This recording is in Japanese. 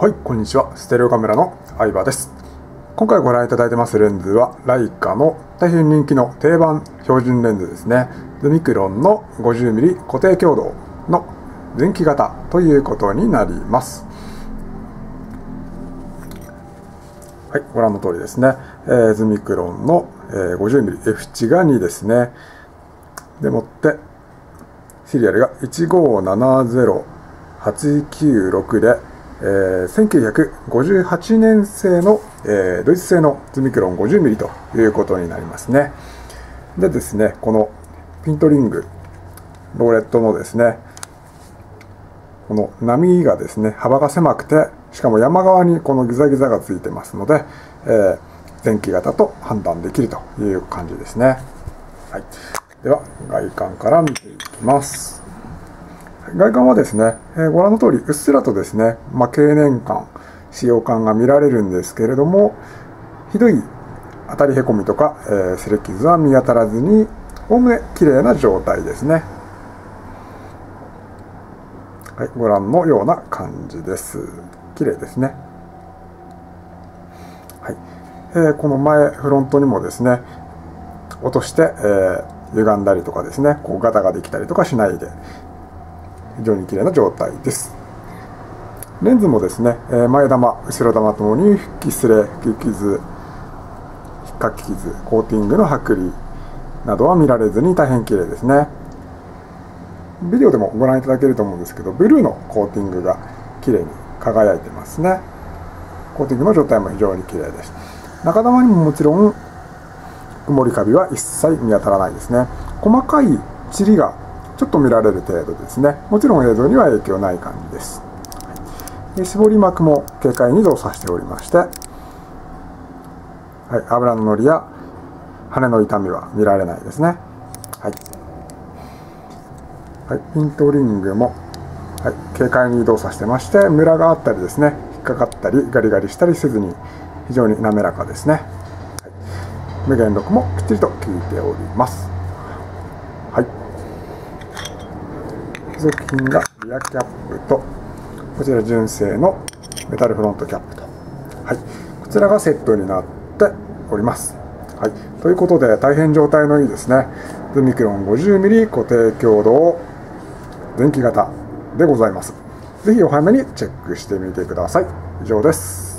はい、こんにちは。ステレオカメラの相葉です。今回ご覧いただいてますレンズは、ライカの大変人気の定番標準レンズですね。ズミクロンの 50mm 固定強度の前期型ということになります。はい、ご覧の通りですね。えー、ズミクロンの、えー、50mm F 値が2ですね。でもって、シリアルが1570896で、えー、1958年製の、えー、ドイツ製のズミクロン 50mm ということになりますね。でですね、このピントリング、ローレットのですね、この波がですね、幅が狭くて、しかも山側にこのギザギザがついてますので、えー、前期型と判断できるという感じですね。はい。では、外観から見ていきます。外観はですね、えー、ご覧の通り、うっすらとですね、まあ、経年感、使用感が見られるんですけれども、ひどい当たりへこみとか、えー、擦れ傷は見当たらずに、おおむね綺麗な状態ですね。はい、ご覧のような感じです。綺麗ですね。はい。えー、この前、フロントにもですね、落として、えー、歪んだりとかですね、こうガタができたりとかしないで、非常に綺麗な状態です。レンズもですね、前玉、後ろ玉ともに吹きすれ、吹き傷、引っかき傷、コーティングの剥離などは見られずに大変綺麗ですね。ビデオでもご覧いただけると思うんですけど、ブルーのコーティングが綺麗に輝いてますね。コーティングの状態も非常に綺麗です。中玉にももちろん曇りカビは一切見当たらないですね。細かい塵がちょっと見られる程度ですね。もちろん映像には影響ない感じです。はい、絞り膜も軽快に動作しておりまして、はい、油ののりや羽の痛みは見られないですね。はい。はい、ピントリングも、はい、軽快に動作してまして、ムラがあったりですね、引っかかったり、ガリガリしたりせずに、非常に滑らかですね。無限録もきっちりと効いております。付属品がリアキャップと、こちら純正のメタルフロントキャップと。はい。こちらがセットになっております。はい。ということで、大変状態のいいですね、ズミクロン 50mm 固定強度電気型でございます。ぜひお早めにチェックしてみてください。以上です。